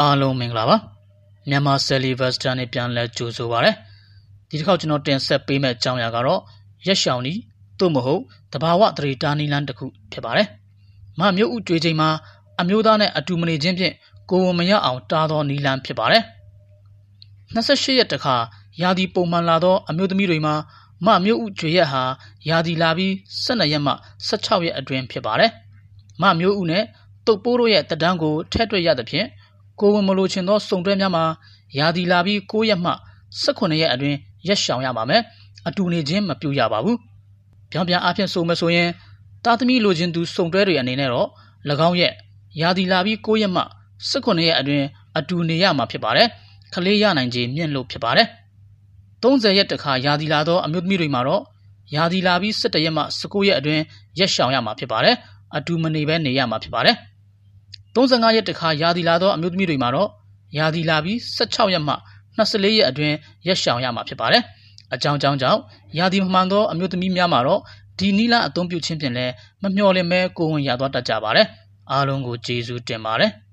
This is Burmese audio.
အားလုံးမင်္ဂလာပါမြန်မာဆယ်လီဗက်စတာနဲ့ပြန်လဲကြိုဆိုပါရစေဒီတစ်ခေါက်ကျွန်တော်တင်ဆက်ပေးမယ့်အကြောင်းအရာကတော့ရက်ရှောင်နီသို့မဟုတ်တဘာဝတရေတာနီလန်တစ်ခုဖြစ်ပါတယ်မမျိုးဥကြွေးချိန်မှာအမျိုးသားနဲ့အတူမနေခြင်းဖြင့်ကိုယ်ဝန်မရအောင်တားသောနီလန်ဖြစ်ပါတယ်28ရက်တခါရာသီပုံမှန်လာသောအမျိုးသမီးတွေမှာမမျိုးဥကြွေရက်ဟာရာသီလာပြီး12ရက်မှ16ရက်အတွင်းဖြစ်ပါတယ်မမျိုးဥနဲ့တုတ်ပိုးတို့ရဲ့တဒန်းကိုထည့်တွက်ရသဖြင့် ကိုဝင်မလိုချင်သောစုံတွဲများမှာရာသီလာပြီး9ရက်မှ18ရက်အတွင်းရက်ရှောင်ရပါမယ်အတူနေခြင်းမပြုရပါဘူးပြောင်ပြန်အဖြစ်ဆိုမယ်ဆိုရင်တာသမီလိုချင်သူစုံတွဲတွေအနေနဲ့တော့၎င်းရဲ့ရာသီလာပြီး9ရက်မှ18ရက်အတွင်းအတူနေရမှာဖြစ်ပါတယ်ခလေးရနိုင်ခြင်းမြင့်လို့ဖြစ်ပါတယ်30ရက်တခါရာသီလာသောအမျိုးသမီးတွေမှာတော့ရာသီလာပြီး17ရက်မှ19ရက်အတွင်းရက်ရှောင်ရမှာဖြစ်ပါတယ်အတူမနေဘဲနေရမှာဖြစ်ပါတယ် 35ရက်တခါရာသီလာသောအမျိုးသမီးတွေမှာတော့ရာသီလာပြီး16ရက်မှ24ရက်အတွင်းရက်ရှောင်ရမှာဖြစ်ပါတယ်။အကြောင်းကြောင့်ကြောင့်ရာသီမမှန်သောအမျိုးသမီးများမှာတော့ဒီနီလာအသုံးပြုခြင်းဖြင့်လည်းမမျှော်လင့်မဲကိုဝင်ရသွားတတ်ကြပါတယ်။အားလုံးကိုကျေးဇူးတင်ပါတယ်။